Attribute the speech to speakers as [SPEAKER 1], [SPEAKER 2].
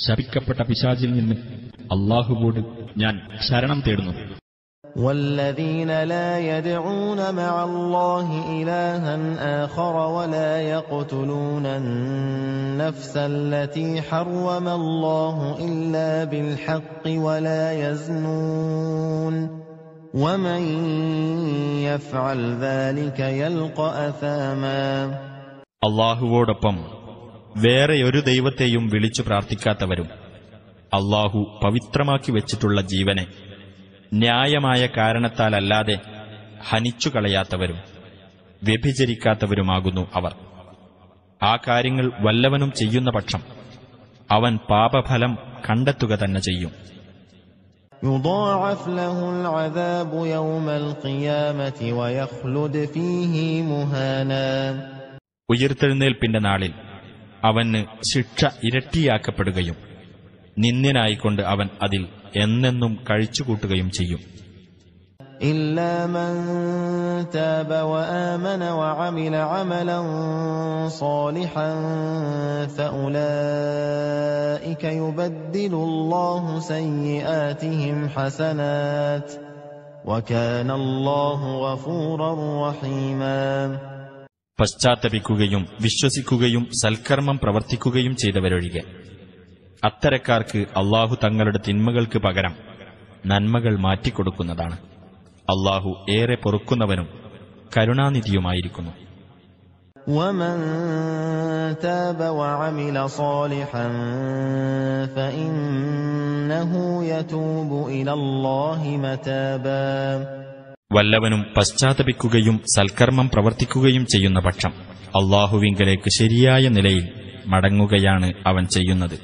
[SPEAKER 1] ശപിക്കപ്പെട്ട പിശാചിൽ നിന്ന് അള്ളാഹുവോട് ഞാൻ ശരണം തേടുന്നു
[SPEAKER 2] والذين لا يدعون مع الله إلها آخر ولا يقتلون النفس التي حرم الله إلا بالحق ولا يزنون ومن يفعل ذلك يلقى أثاما
[SPEAKER 1] അള്ളാഹുവോടൊപ്പം വേറെ ഒരു ദൈവത്തെയും വിളിച്ചു പ്രാർത്ഥിക്കാത്തവരും അള്ളാഹു പവിത്രമാക്കി വെച്ചിട്ടുള്ള ജീവനെ ന്യായമായ കാരണത്താലല്ലാതെ ഹനിച്ചു കളയാത്തവരും വ്യഭിചരിക്കാത്തവരുമാകുന്നു അവർ ആ കാര്യങ്ങൾ വല്ലവനും ചെയ്യുന്ന പക്ഷം അവൻ പാപഫലം കണ്ടെത്തുക തന്നെ ചെയ്യും
[SPEAKER 2] يضاعف له العذاب يوم القيامة ويخلد فيه مهانا
[SPEAKER 1] ഉയർത്തെഴുന്നേൽപ്പിന്റെ നാളിൽ അവന് ശിക്ഷ ഇരട്ടിയാക്കപ്പെടുകയും നിന്ദ്യനായിക്കൊണ്ട് അവൻ അതിൽ എന്നെന്നും കഴിച്ചുകൂട്ടുകയും ചെയ്യും
[SPEAKER 2] إلا من تاب وآمن وعمل عملا صالحا فأولئك يبدل الله سيئاتهم حسنات وكان الله غفورا رحيما
[SPEAKER 1] പശ്ചാത്തപിക്കുകയും വിശ്വസിക്കുകയും സൽക്കർമ്മം പ്രവർത്തിക്കുകയും ചെയ്തവരൊഴികെ അത്തരക്കാർക്ക് അള്ളാഹു തങ്ങളുടെ തിന്മകൾക്ക് പകരം നന്മകൾ മാറ്റിക്കൊടുക്കുന്നതാണ് അള്ളാഹു ഏറെ പൊറുക്കുന്നവനും കരുണാനിധിയുമായിരിക്കുന്നു
[SPEAKER 2] ومن تاب وعمل صالحا فإنه يتوب إلى الله متابا
[SPEAKER 1] വല്ലവനും പശ്ചാത്തപിക്കുകയും സൽക്കർമ്മം പ്രവർത്തിക്കുകയും ചെയ്യുന്ന പക്ഷം അള്ളാഹുവിങ്കലേക്ക് ശരിയായ നിലയിൽ മടങ്ങുകയാണ് അവൻ ചെയ്യുന്നത്